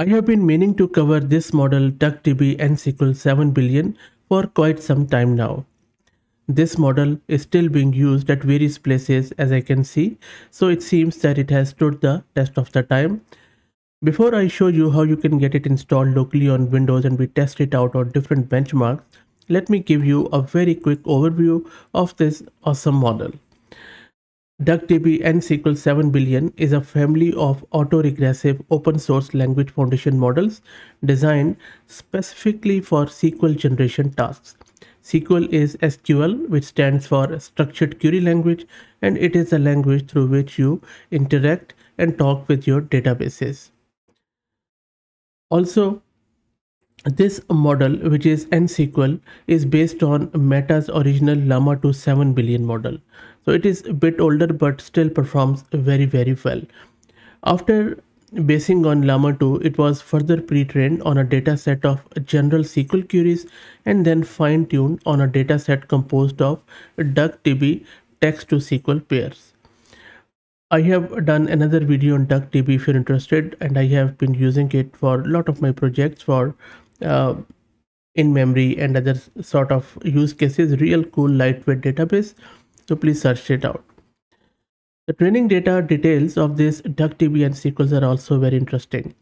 I have been meaning to cover this model DuckDB NSQL 7 billion for quite some time now. This model is still being used at various places as I can see, so it seems that it has stood the test of the time. Before I show you how you can get it installed locally on Windows and we test it out on different benchmarks, let me give you a very quick overview of this awesome model. DuckDB NSQL 7 billion is a family of autoregressive open source language foundation models designed specifically for SQL generation tasks. SQL is SQL, which stands for Structured Query Language, and it is a language through which you interact and talk with your databases. Also, this model, which is NSQL, is based on Meta's original Llama 2 7 billion model. So it is a bit older but still performs very very well. After basing on Llama 2, it was further pre-trained on a dataset of general SQL queries and then fine-tuned on a dataset composed of DuckDB text to SQL pairs. I have done another video on DuckDB if you're interested and I have been using it for a lot of my projects for uh, in memory and other sort of use cases real cool lightweight database. So please search it out. The training data details of this DuckDB NSQLs are also very interesting.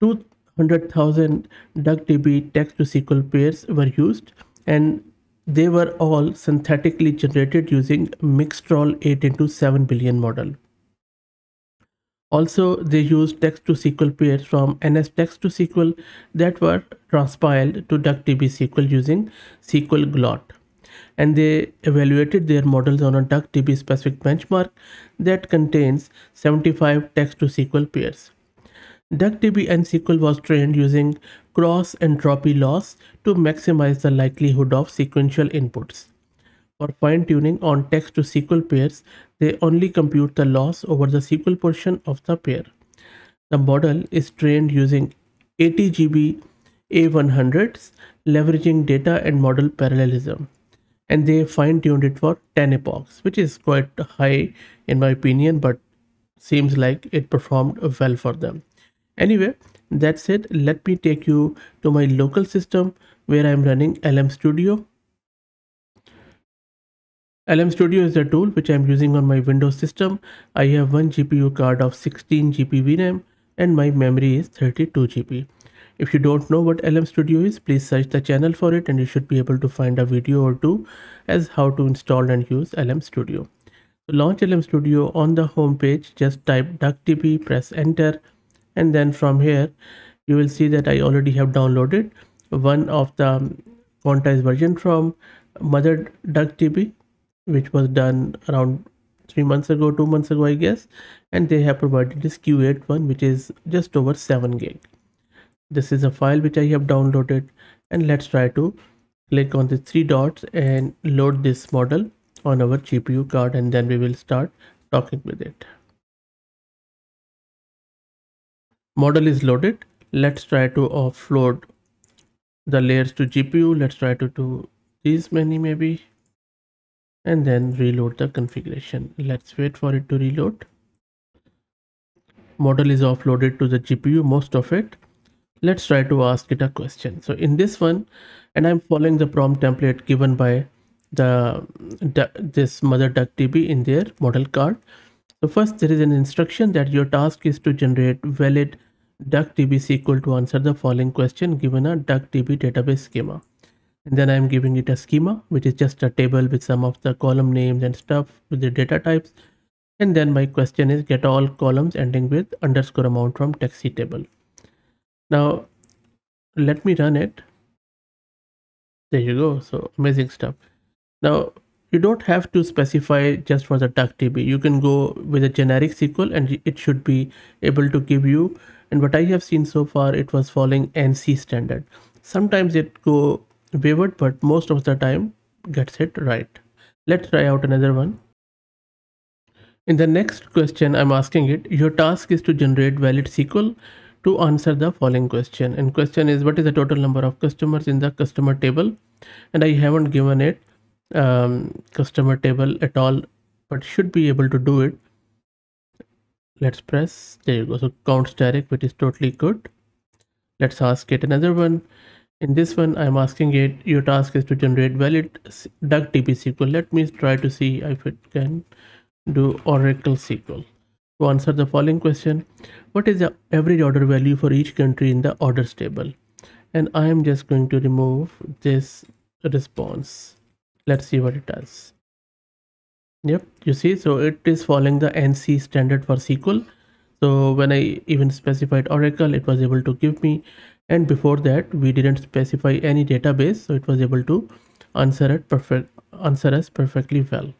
200,000 DuckDB text to SQL pairs were used and they were all synthetically generated using Mixtral 8 into 7 billion model also, they used text to SQL pairs from NS text to SQL that were transpiled to DuckDB SQL using SQLGlot. And they evaluated their models on a DuckDB specific benchmark that contains 75 text to SQL pairs. DuckDB NSQL was trained using cross entropy loss to maximize the likelihood of sequential inputs. For fine-tuning on text to SQL pairs, they only compute the loss over the SQL portion of the pair. The model is trained using 80 GB A100s, leveraging data and model parallelism. And they fine-tuned it for 10 epochs, which is quite high in my opinion, but seems like it performed well for them. Anyway, that's it. Let me take you to my local system where I'm running LM Studio LM Studio is the tool which I'm using on my Windows system. I have one GPU card of 16 GB VRAM and my memory is 32 GB. If you don't know what LM Studio is, please search the channel for it and you should be able to find a video or two as how to install and use LM Studio. To launch LM Studio on the home page, just type duckdb, press enter and then from here you will see that I already have downloaded one of the um, quantized version from mother duckdb which was done around three months ago two months ago i guess. And they have provided this q8 one which is just over 7 gig. This is a file which i have downloaded. And let's try to click on the three dots and load this model on our gpu card and then we will start talking with it. Model is loaded. Let's try to offload the layers to gpu let's try to do these many maybe and then reload the configuration. Let's wait for it to reload. Model is offloaded to the gpu most of it. Let's try to ask it a question. So in this one and i'm following the prompt template given by the, the this mother duckdb in their model card. So first there is an instruction that your task is to generate valid duckdb sql to answer the following question given a duckdb database schema and then I'm giving it a schema which is just a table with some of the column names and stuff with the data types. And then my question is get all columns ending with underscore amount from taxi table. Now let me run it. There you go. So amazing stuff. Now you don't have to specify just for the DuckDB. You can go with a generic SQL and it should be able to give you. And what I have seen so far it was following ANSI standard. Sometimes it go wavered but most of the time gets it right. Let's try out another one. In the next question i'm asking it your task is to generate valid sql to answer the following question. And question is what is the total number of customers in the customer table? And i haven't given it um, customer table at all but should be able to do it. Let's press there you go. So count static which is totally good. Let's ask it another one in this one i'm asking it your task is to generate valid duckdb sql let me try to see if it can do oracle sql to answer the following question what is the average order value for each country in the orders table? And i am just going to remove this response. Let's see what it does. Yep you see so it is following the ANSI standard for sql so when i even specified oracle it was able to give me and before that we didn't specify any database so it was able to answer it perfect answer us perfectly well.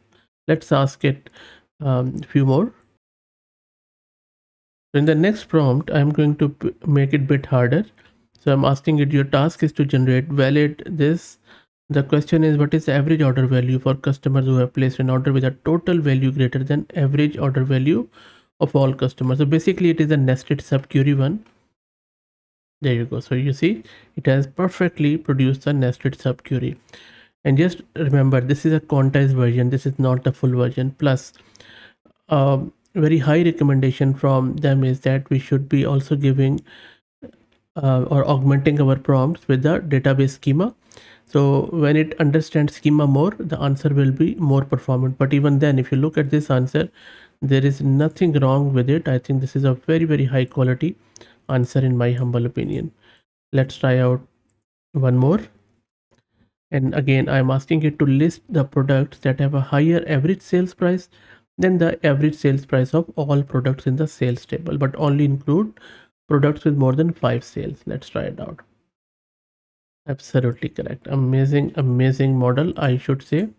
Let's ask it a um, few more. In the next prompt i'm going to make it a bit harder. So i'm asking it your task is to generate valid this. The question is what is the average order value for customers who have placed an order with a total value greater than average order value of all customers? So basically it is a nested subquery one there you go. So you see it has perfectly produced a nested subquery and just remember this is a quantized version. This is not the full version. Plus um, very high recommendation from them is that we should be also giving uh, or augmenting our prompts with the database schema. So when it understands schema more the answer will be more performant. But even then if you look at this answer there is nothing wrong with it. I think this is a very very high quality answer in my humble opinion. Let's try out one more. And again i'm asking it to list the products that have a higher average sales price than the average sales price of all products in the sales table but only include products with more than five sales. Let's try it out. Absolutely correct. Amazing amazing model i should say.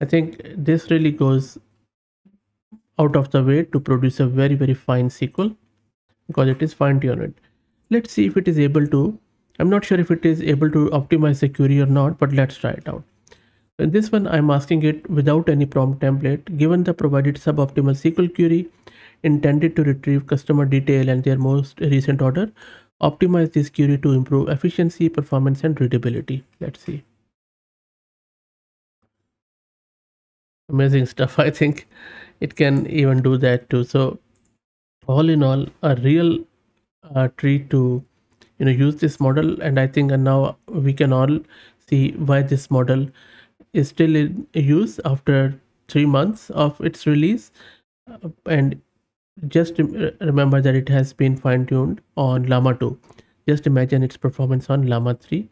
I think this really goes out of the way to produce a very very fine sql because it is fine tuned let's see if it is able to i'm not sure if it is able to optimize the query or not but let's try it out. In this one i'm asking it without any prompt template given the provided suboptimal sql query intended to retrieve customer detail and their most recent order optimize this query to improve efficiency performance and readability. Let's see. Amazing stuff i think. It can even do that too. So all in all a real uh, treat to you know use this model. And i think now we can all see why this model is still in use after three months of its release. Uh, and just remember that it has been fine-tuned on llama 2 just imagine its performance on llama 3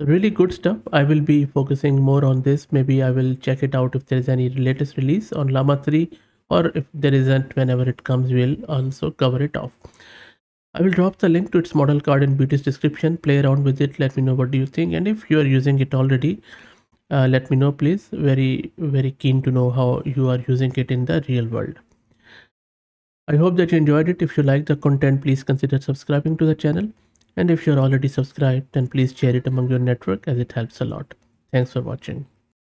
really good stuff. I will be focusing more on this. Maybe i will check it out if there is any latest release on llama 3 or if there isn't whenever it comes we'll also cover it off. I will drop the link to its model card in beauty's description. Play around with it. Let me know what do you think. And if you are using it already uh, let me know please. Very very keen to know how you are using it in the real world. I hope that you enjoyed it. If you like the content please consider subscribing to the channel. And if you're already subscribed then please share it among your network as it helps a lot. Thanks for watching